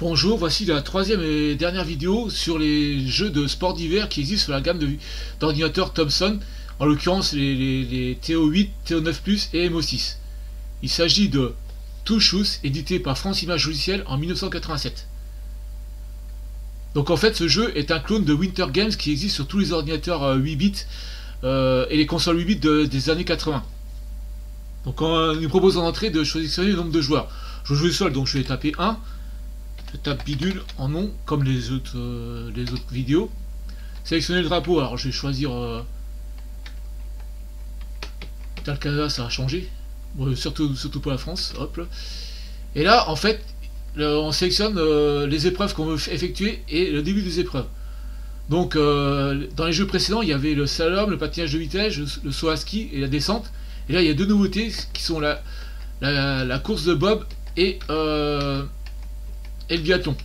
Bonjour, voici la troisième et dernière vidéo sur les jeux de sport d'hiver qui existent sur la gamme d'ordinateurs Thomson, en l'occurrence les, TO8, TO9+, et MO6. Il s'agit de Two édité par France Image Logiciel en 1987. Donc en fait ce jeu est un clone de Winter Games qui existe sur tous les ordinateurs 8 euh, bits euh, et les consoles 8 bits des années 80. Donc on nous propose en entrée de choisir le nombre de joueurs. Je joue seul donc je vais taper 1 je tape bidule en nom, comme les autres, euh, les autres vidéos. Sélectionner le drapeau, alors je vais choisir euh, ça a changé. surtout, surtout pour la France. Hop. Et là, en fait, on sélectionne euh, les épreuves qu'on veut effectuer et le début des épreuves. Donc, dans les jeux précédents, il y avait le slalom, le patinage de vitesse, le saut à ski et la descente. Et là, il y a deux nouveautés qui sont la, la, course de Bob et et le biathlon.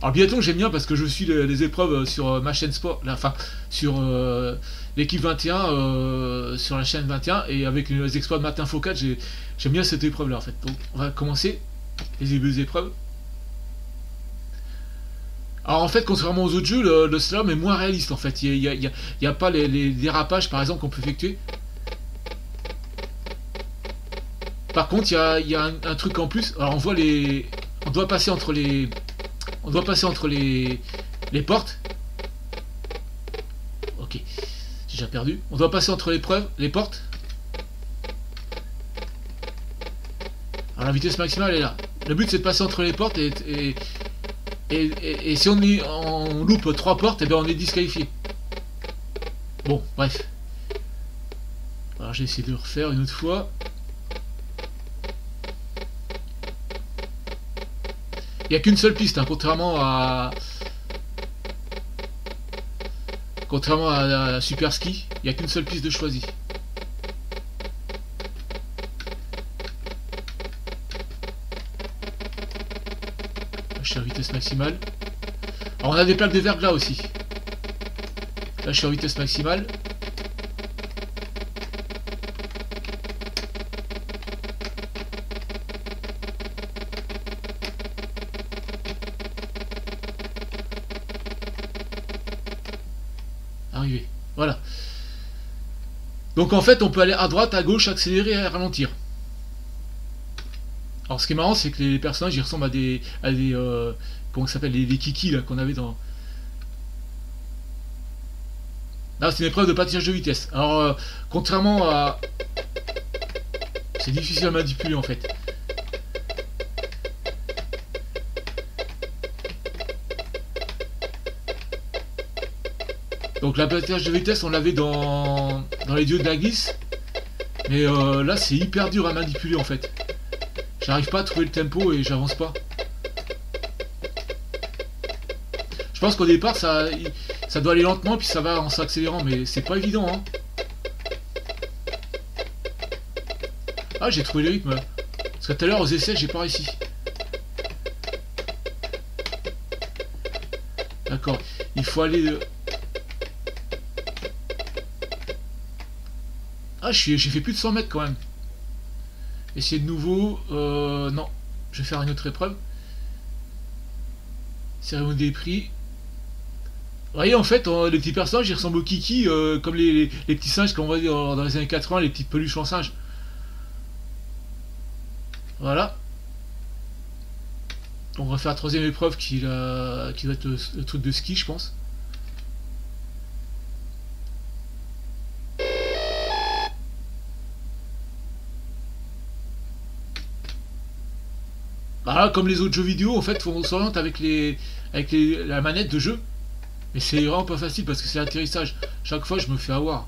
Alors le biathlon j'aime bien parce que je suis les, épreuves euh, sur euh, ma chaîne sport, enfin sur euh, l'équipe 21, sur la chaîne 21 et avec les exploits de Martin Foucault, j'aime bien cette épreuve là en fait. Donc on va commencer les épreuves. Alors en fait, contrairement aux autres jeux, le, slalom est moins réaliste en fait. Il n'y a, pas les, dérapages par exemple qu'on peut effectuer. Par contre, il y a, un, truc en plus. Alors on voit les, on doit passer entre les... On doit passer entre les... Les portes. Ok. J'ai déjà perdu. On doit passer entre les preuves, les portes. Alors la vitesse maximale est là. Le but c'est de passer entre les portes et... Et, si on, y, on loupe trois portes, et eh bien on est disqualifié. Bon, bref. Alors j'ai essayé de le refaire une autre fois. Il n'y a qu'une seule piste, hein, contrairement à... Contrairement à, Super Ski, il n'y a qu'une seule piste de choisi. je suis en vitesse maximale. On a des plaques de verglas aussi. Là je suis en vitesse maximale. Voilà. Donc en fait, on peut aller à droite, à gauche, accélérer et ralentir. Alors ce qui est marrant, c'est que les personnages, ils ressemblent à des... À des euh, comment ça s'appelle les, les, kikis là qu'on avait dans... Là, c'est une épreuve de patinage de vitesse. Alors, euh, contrairement à... C'est difficile à manipuler en fait. Donc la patinage de vitesse, on l'avait dans, dans les dieux de la glisse. Mais euh, là, c'est hyper dur à manipuler en fait. J'arrive pas à trouver le tempo et j'avance pas. Je pense qu'au départ, ça, ça doit aller lentement, puis ça va en s'accélérant, mais c'est pas évident. Hein. Ah, j'ai trouvé le rythme. Parce que tout à l'heure, aux essais, j'ai pas réussi. D'accord. Il faut aller... Ah, j'ai fait plus de 100 mètres quand même. Essayer de nouveau. Euh, non, je vais faire une autre épreuve. Cérémonie des prix. Vous voyez, en fait, les petits personnages, ils ressemblent aux kiki, euh, comme les, petits singes qu'on voit dans les années 80, les petites peluches en singe. Voilà. On va faire la troisième épreuve qui, qui va être le truc de ski, je pense. Comme les autres jeux vidéo, en fait, on s'oriente avec les avec la manette de jeu. Mais c'est vraiment pas facile parce que c'est l'atterrissage. Chaque fois, je me fais avoir.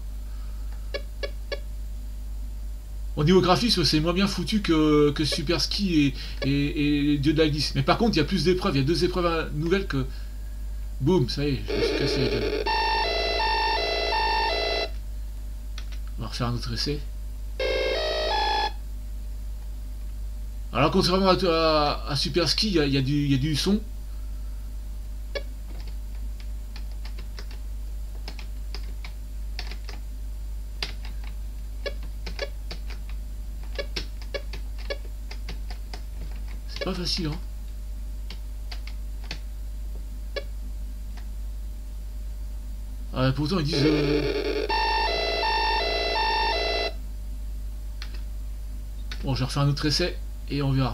Au niveau graphisme, c'est moins bien foutu que, Super Ski et, et, Dieu de la glisse. Mais par contre, il y a plus d'épreuves. Il y a deux épreuves nouvelles que... Boum, ça y est, je me suis cassé la. On va refaire un autre essai. Alors contrairement à, à Super Ski, il y a, y a, du son. C'est pas facile, hein. Ah, pourtant ils disent... Euh... Bon, je refais un autre essai et on verra.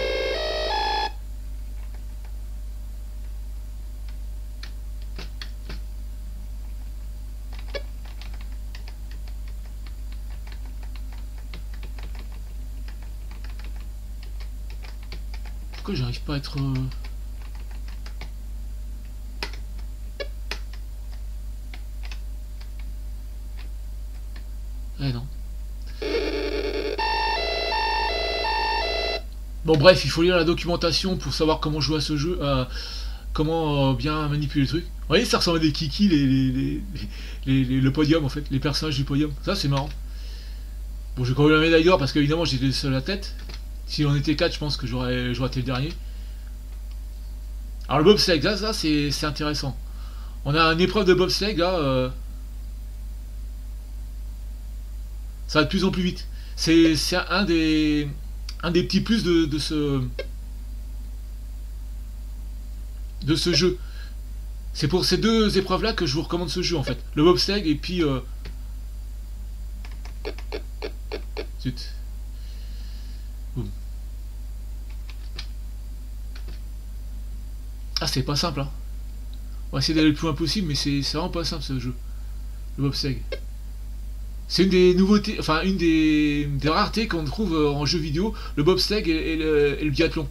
Pourquoi j'arrive pas à être... Bon bref, il faut lire la documentation pour savoir comment jouer à ce jeu, euh, comment euh, bien manipuler le truc. Vous voyez, ça ressemble à des kiki, les, les, les- le podium en fait, les personnages du podium. Ça c'est marrant. Bon, j'ai quand même la médaille d'or parce qu'évidemment j'étais seul à la tête. Si on était 4, je pense que j'aurais été le dernier. Alors le bobsleigh, ça c'est intéressant. On a une épreuve de bobsleigh là. euh, Ça va de plus en plus vite. C'est un des un des petits plus de, ce jeu. C'est pour ces deux épreuves là que je vous recommande ce jeu en fait. Le bobsleigh et puis euh... Zut. Ah c'est pas simple hein. On va essayer d'aller le plus loin possible mais c'est c'est vraiment pas simple ce jeu. Le bobsleigh. C'est une des nouveautés, enfin une des, raretés qu'on trouve euh, en jeu vidéo, le bobsleigh et, et le, et le biathlon.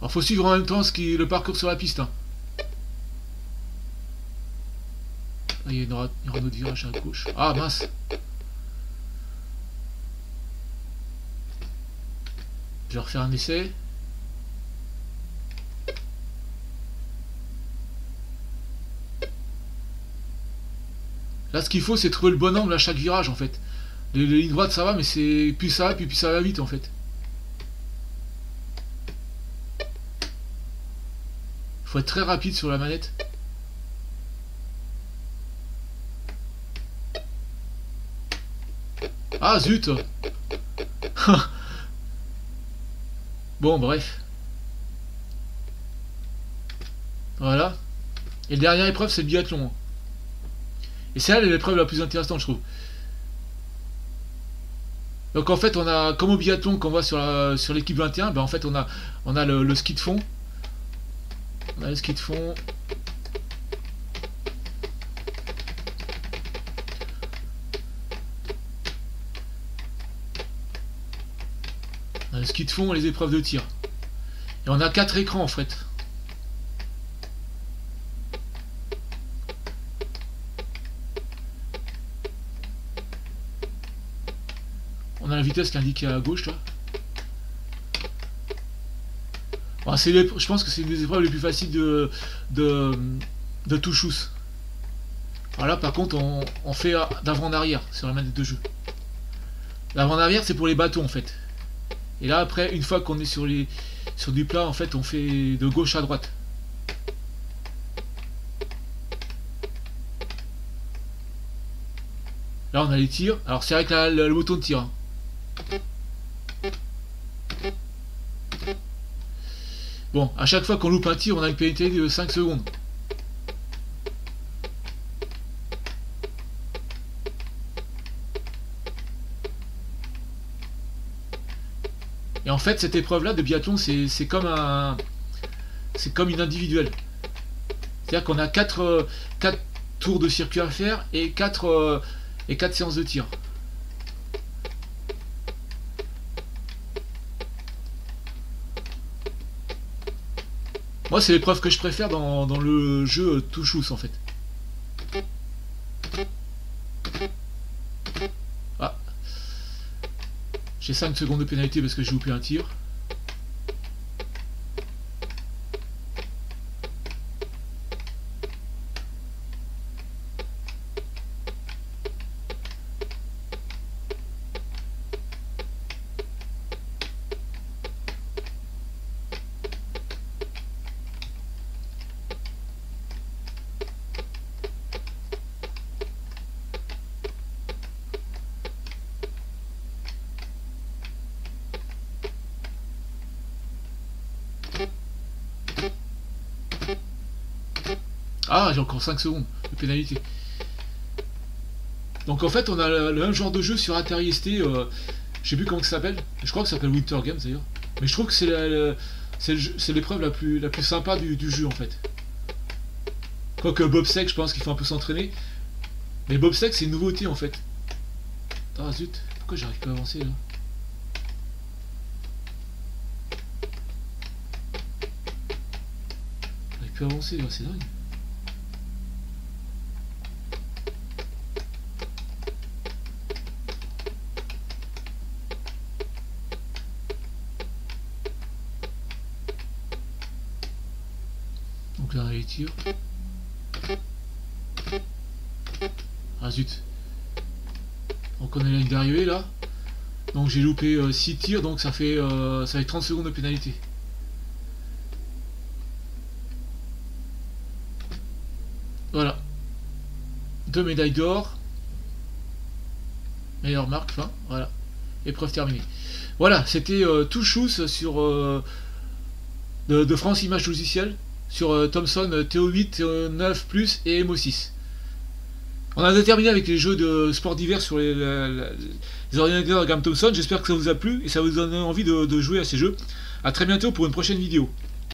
Alors faut suivre en même temps ce qui, le parcours sur la piste. hein. Ah, il y aura, il y aura un autre virage à gauche. Ah mince Je vais refaire un essai. Là, ce qu'il faut, c'est trouver le bon angle à chaque virage, en fait. Les, lignes droites, ça va, mais c'est... Puis ça va, puis, ça va vite, en fait. faut être très rapide sur la manette. Ah, zut Bon, bref. Voilà. Et dernière épreuve, c'est le biathlon. Et c'est là l'épreuve la plus intéressante, je trouve. Donc en fait, on a, comme au biathlon qu'on voit sur la- sur l'équipe 21, ben en fait, on a, on a le, le ski de fond. On a le ski de fond. On a le ski de fond et les épreuves de tir. Et on a quatre écrans en fait. On a la vitesse qui est indiquée à gauche là. Bon, c'est je pense que c'est une des épreuves les plus faciles de, de, de touchous. Voilà, par contre, on, on fait d'avant en arrière sur la manette de jeu. L'avant en arrière, c'est pour les bâtons en fait. Et là, après, une fois qu'on est sur, les, sur du plat, en fait, on fait de gauche à droite. Là, on a les tirs. Alors, c'est avec la- le, le bouton de tir. hein. Bon, à chaque fois qu'on loupe un tir, on a une pénalité de 5 secondes. Et en fait, cette épreuve-là de biathlon, c'est comme un, c'est comme une individuelle. C'est-à-dire qu'on a 4 quatre tours de circuit à faire et 4 et quatre séances de tir. Moi, c'est l'épreuve que je préfère dans, le jeu Touchous en fait. Ah. J'ai 5 secondes de pénalité parce que j'ai loupé un tir. Ah, j'ai encore 5 secondes de pénalité. Donc en fait, on a le, même genre de jeu sur Atari ST. Euh, je sais plus comment ça s'appelle. Je crois que ça s'appelle Winter Games d'ailleurs. Mais je trouve que c'est l'épreuve la plus, la plus sympa du, jeu en fait. Quoique Bob Sec, je pense qu'il faut un peu s'entraîner. Mais Bob Sec, c'est une nouveauté en fait. Ah zut, pourquoi j'arrive pas à avancer là? J'arrive plus à avancer là, c'est dingue. Donc là, les tirs. Ah zut. Donc on est la ligne d'arrivée là. Donc j'ai loupé 6 euh, tirs, donc ça fait, euh, ça fait 30 secondes de pénalité. Voilà. Deux médailles d'or. Meilleure marque, enfin, voilà. Épreuve terminée. Voilà, c'était euh, tout sur de, France Image Logicielle sur Thomson TO8, TO9 et MO6. On a terminé avec les jeux de sport divers sur les, ordinateurs de gamme Thomson. J'espère que ça vous a plu et ça vous donne envie de, de jouer à ces jeux. A très bientôt pour une prochaine vidéo.